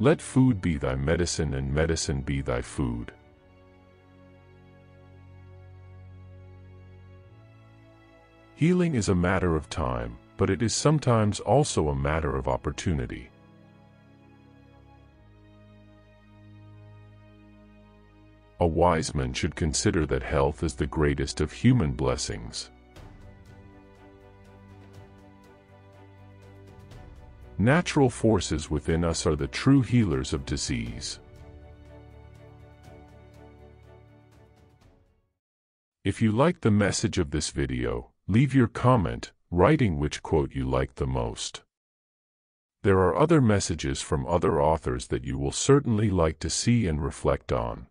Let food be thy medicine and medicine be thy food. Healing is a matter of time, but it is sometimes also a matter of opportunity. A wise man should consider that health is the greatest of human blessings. Natural forces within us are the true healers of disease. If you like the message of this video, leave your comment, writing which quote you like the most. There are other messages from other authors that you will certainly like to see and reflect on.